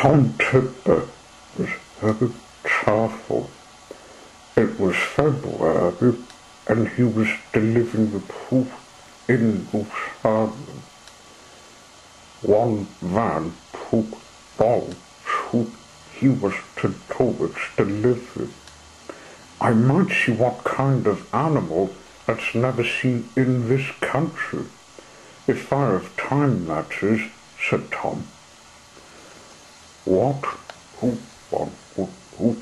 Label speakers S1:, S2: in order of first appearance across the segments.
S1: Tom Tipper was very cheerful. It was February and he was delivering the proof in Buchanan. One van took boats who he was to towards delivery. I might see what kind of animal that's never seen in this country. If I have time, that is, said Tom. What, who, what, who, who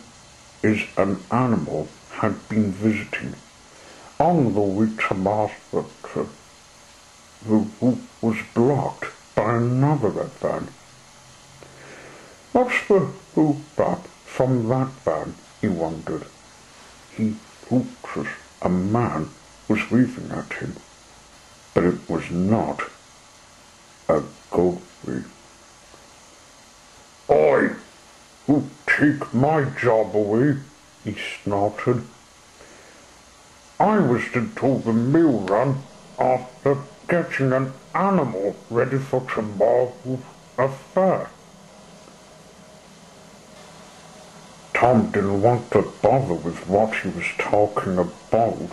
S1: is an animal had been visiting. On the to Marston, the route was blocked by another van. What's the whoop up from that van? he wondered. He hooped a man was waving at him, but it was not a goatly. Oi, who take my job away, he snorted. I was to do the mill run after getting an animal ready for tomorrow's affair. Tom didn't want to bother with what he was talking about,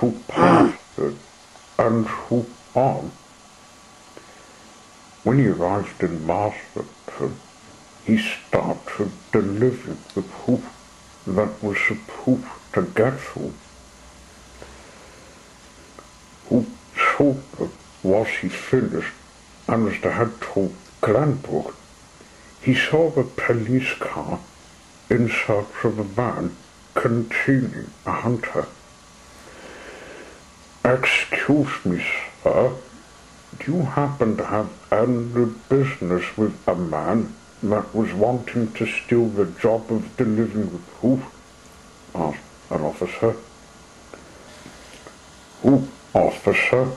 S1: so passed it and who on. When he arrived in Masterton, he started delivering the proof that was supposed to get through. Who sober was he finished and was to head to Glenbrook, he saw the police car in search of a van containing a hunter. Excuse me, sir, do you happen to have any business with a man that was wanting to steal the job of delivering proof? asked an officer. Who, officer?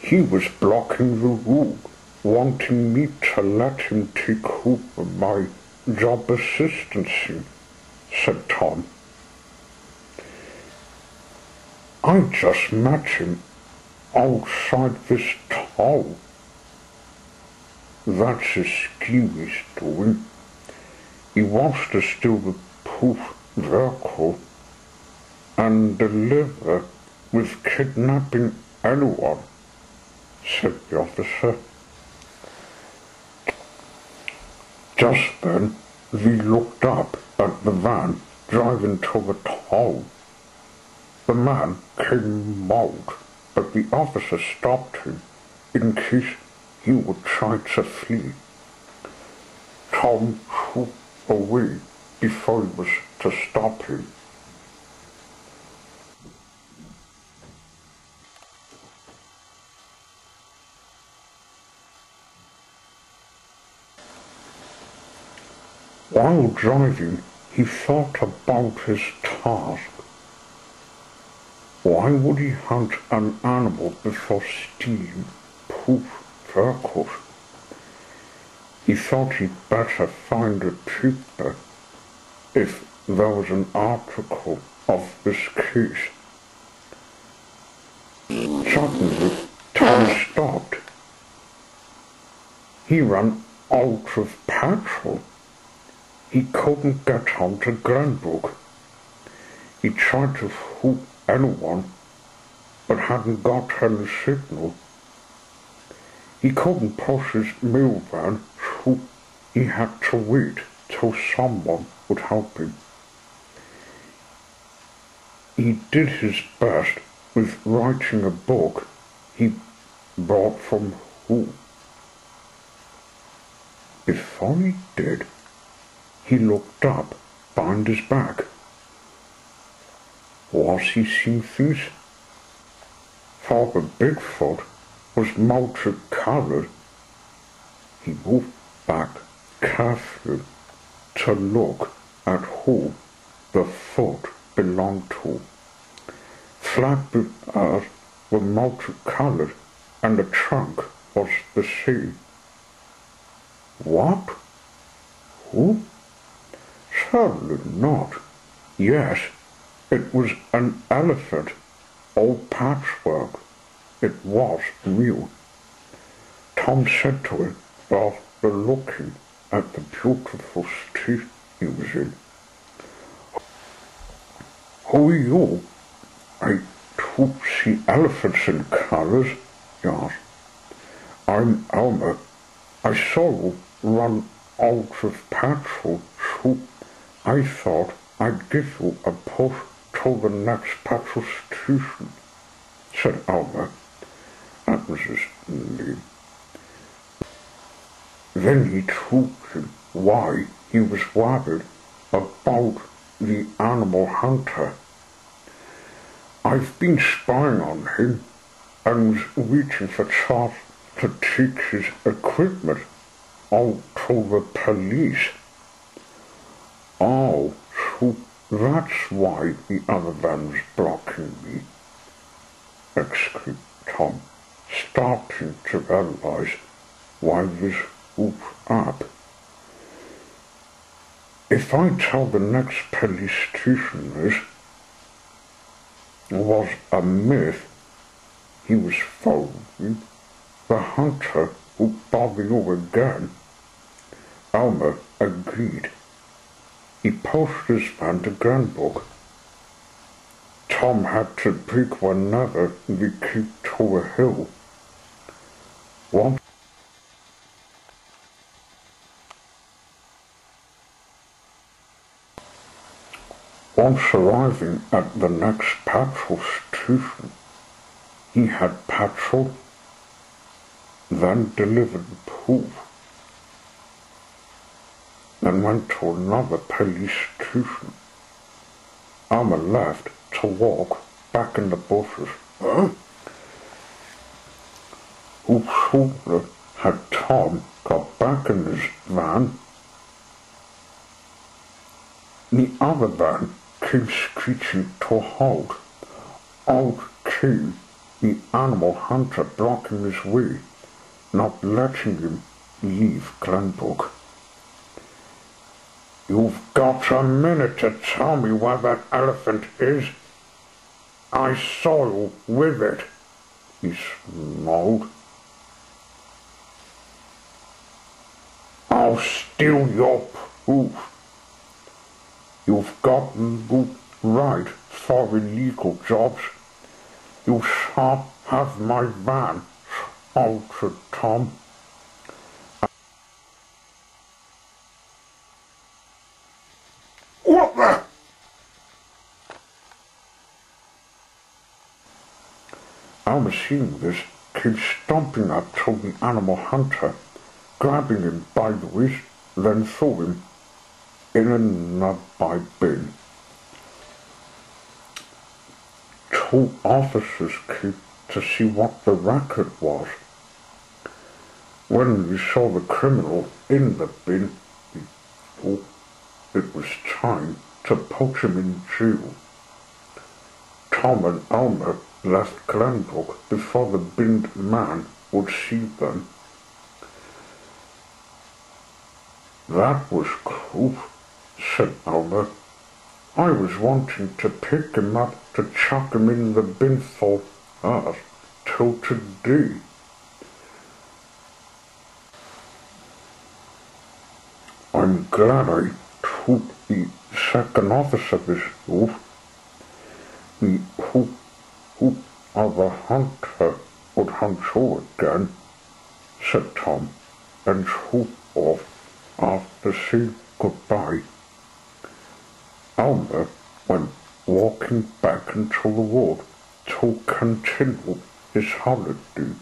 S1: He was blocking the road, wanting me to let him take over my job assistancy, said Tom. I just met him outside this town. That's a skewy story. He wants to steal the proof vehicle and deliver with kidnapping anyone, said the officer. Just then, we looked up at the van driving to the town. The man came out, but the officer stopped him in case he would try to flee. Tom swooped away before he was to stop him. While driving, he thought about his task. Why would he hunt an animal before stealing proof He thought he'd better find a paper if there was an article of this case. Suddenly, Tom stopped. He ran out of petrol. He couldn't get on to Glenbrook. He tried to hook anyone, but hadn't got any signal. He couldn't push his mule van, so he had to wait till someone would help him. He did his best with writing a book he brought from home. Before he did, he looked up behind his back. Was he seeing things? Father Bigfoot was multicolored. He moved back carefully to look at who the foot belonged to. Flatbed earth were multicolored and the trunk was the same. What? Who? Certainly not. Yes, it was an elephant. Old patchwork. It was real. Tom said to him after looking at the beautiful street he was in. Who are you? I hope see elephants in colours, he asked. I'm Elmer. I saw you run out of petrol, so I thought I'd give you a push to the next petrol station, said Elmer. Name. Then he told him why he was worried about the animal hunter. I've been spying on him and waiting for Charles to take his equipment out to the police. Oh, so that's why the other van was blocking me, exclaimed Tom, starting to realize why this was up. If I tell the next police station this was a myth, he was following the hunter who bother you again. Elmer agreed. He pushed his van to Glenbrook. Tom had to pick one another and we keep to a hill. Once Once arriving at the next petrol station, he had petrol, then delivered proof, then went to another police station. Elmer left to walk back in the bushes. Huh? Who sooner had Tom got back in his van? The other van came screeching to a halt. Out came the animal hunter blocking his way, not letting him leave Glenbrook. You've got a minute to tell me where that elephant is. I saw you with it, he snarled. Steal your proof. You've gotten good right for illegal jobs. You shall have my van, altered Tom. What the? Elmer seeing this came stomping up to the animal hunter, grabbing him by the wrist, then saw him in a nearby bin. Two officers came to see what the racket was. When we saw the criminal in the bin, it was time to put him in jail. Tom and Elmer left Glenbrook before the binned man would see them. That was cool said Albert. I was wanting to pick him up to chuck him in the bin for us till today. I'm glad I took the second officer this off. The hope, hope of a hunter would hunt you again, said Tom, and swooped off after saying goodbye. Elmer went walking back into the wood to continue his holiday.